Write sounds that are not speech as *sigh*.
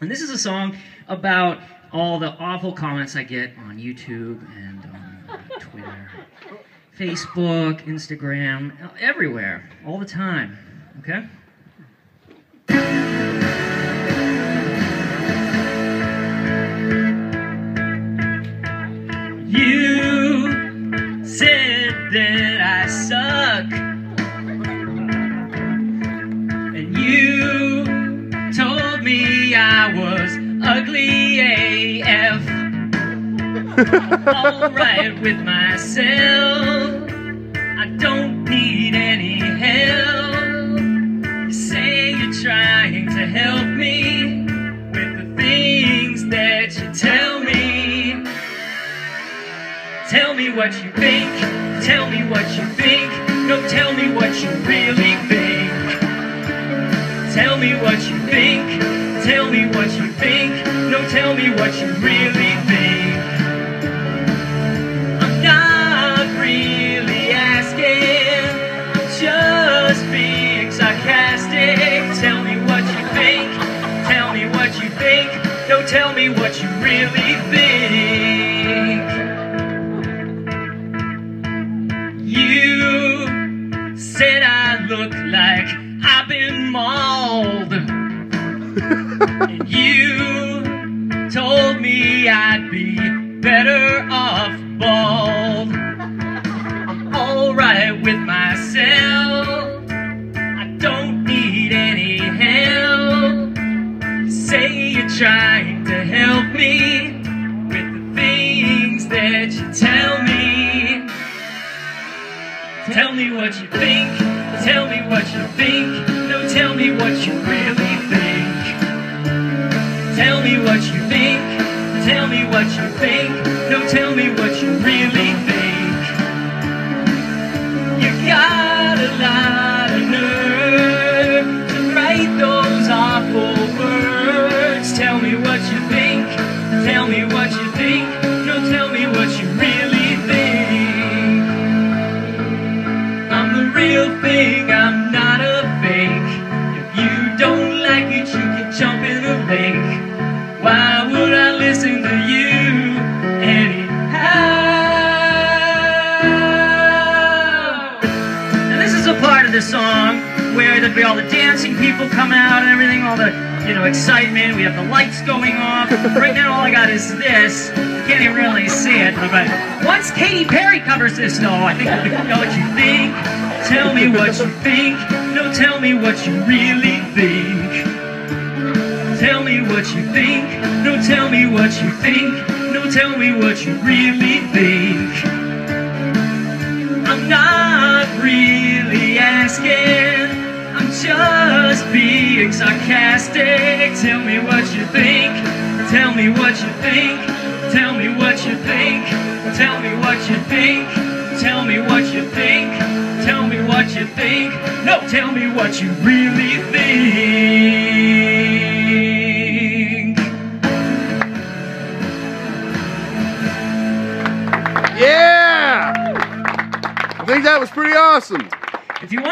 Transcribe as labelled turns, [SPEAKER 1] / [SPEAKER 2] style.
[SPEAKER 1] And this is a song about all the awful comments I get on YouTube and on uh, Twitter, Facebook, Instagram, everywhere, all the time. Okay? You said that I suck. And you ugly AF. *laughs* Alright with myself. I don't need any help. You say you're trying to help me with the things that you tell me. Tell me what you think. Tell me what you think. No, tell me what you what you really think. I'm not really asking. I'm just being sarcastic. Tell me what you think. Tell me what you think. No, tell me what you really think. You said I look like I've been mauled. *laughs* and you told me I'd be better off bald. I'm alright with myself. I don't need any help. Say you're trying to help me with the things that you tell me. Tell me what you think. Tell me what you think. No, tell me what you really what you think. No, tell me what you really think. You got a lot of nerve to write those awful words. Tell me what you think. Tell me what you think. No, tell me what you really think. I'm the real thing, I'm not this the song where there'd be all the dancing people come out and everything, all the you know excitement. We have the lights going off. Right now, all I got is this. Can't even really see it, but once Katy Perry covers this, though, I think we'll know what you think. Tell me what you think. No, tell me what you really think. Tell me what you think. No, tell me what you think. No, tell me what you really think. I'm just being sarcastic. Tell me what you think. Tell me what you think. Tell me what you think. Tell me what you think. Tell me what you think. Tell me what you think. No, tell me what you really think.
[SPEAKER 2] Yeah! I think that was pretty awesome.
[SPEAKER 1] If you want